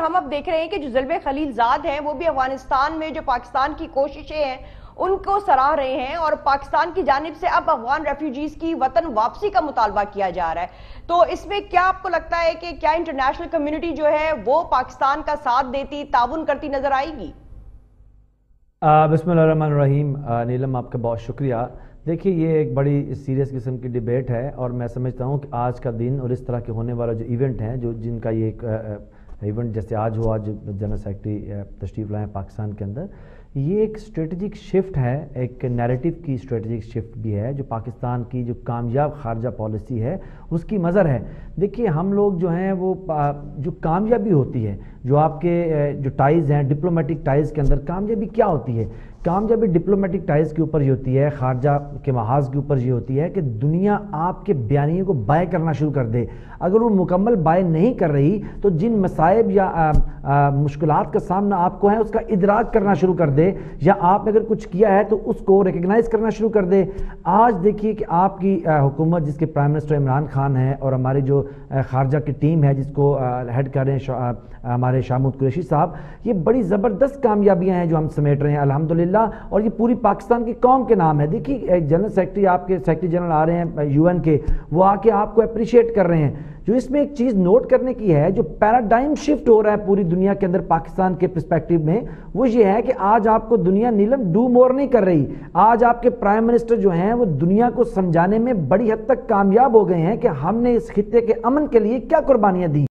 ہم اب دیکھ رہے ہیں کہ جو ظلم خلیل زاد ہیں، وہ بھی افغانستان میں جو پاکستان کی کوششیں ہیں، ان کو سراہ رہے ہیں اور پاکستان کی جانب سے اب افغان ریفیوجیز کی وطن واپسی کا مطالبہ کیا جا رہا ہے۔ تو اس میں کیا آپ کو لگتا ہے کہ کیا انٹرنیشنل کمیونٹی جو ہے، وہ پاکستان کا ساتھ دیتی، تعاون کرتی نظر آئے گی؟ بسم اللہ الرحمن الرحیم۔ نیلم، آپ کا بہت شکریہ۔ دیکھیے، یہ ایک بڑی سیریس قسم کی ڈیبیٹ ہے اور میں سمجھتا ہوں کہ آج کا دن اور اس طرح کے ہونے والا جو ایونٹ ہیں، جو جن کا یہ ایک ایونٹ جیسے آج ہوا جو جنرل سیکٹری تشریف لائیں پاکستان کے اندر، یہ ایک اسٹریٹجک شفٹ ہے، ایک نیریٹو کی اسٹریٹجک شفٹ بھی ہے، جو پاکستان کی جو کامیاب خارجہ پالیسی ہے، اس کی مظر ہے۔ دیکھیے، ہم لوگ جو ہیں، وہ جو کامیابی ہوتی ہے، جو آپ کے جو ٹائز ہیں ڈپلومیٹک ٹائز کے اندر، کامیابی کیا ہوتی ہے؟ کامیابی ڈپلومیٹک ٹائز کے اوپر یہ ہوتی ہے، خارجہ کے محاذ کے اوپر یہ ہوتی ہے کہ دنیا آپ کے بیانیوں کو بائے کرنا شروع کر دے۔ اگر وہ مکمل بائے نہیں کر رہی، تو جن مسائل مسائب یا مشکلات کا سامنا آپ کو ہے، اس کا ادراک کرنا شروع کر دے، یا آپ نے اگر کچھ کیا ہے تو اس کو ریکگنائز کرنا شروع کر دے۔ آج دیکھیے کہ آپ کی حکومت جس کے پرائم منسٹر عمران خان ہے اور ہماری جو خارجہ کی ٹیم ہے جس کو ہیڈ کر رہے ہیں ہمارے شامود قریشی صاحب، یہ بڑی زبردست کامیابیاں ہیں جو ہم سمیٹ رہے ہیں، الحمدللہ۔ اور یہ پوری پاکستان کی قوم کے نام ہے۔ دیکھیے جنرل سیکٹری آپ کے سیکٹری جنرل آ رہے ہیں یو این کے، وہ آ کے آپ کو اپریشیٹ کر رہے ہیں۔ جو اس میں ایک چیز نوٹ کرنے کی ہے، جو پیراڈائم شفٹ ہو رہا ہے پوری دنیا کے اندر پاکستان کے پرسپیکٹیو میں، وہ یہ ہے کہ آج آپ کو دنیا نیلم ڈو مور نہیں کر رہی۔ آج آپ کے پرائم منسٹر جو ہیں، وہ دنیا کو سمجھانے میں بڑی حد تک کامیاب ہو گئے ہیں کہ ہم نے اس خطے کے امن کے لیے کیا قربانیاں دی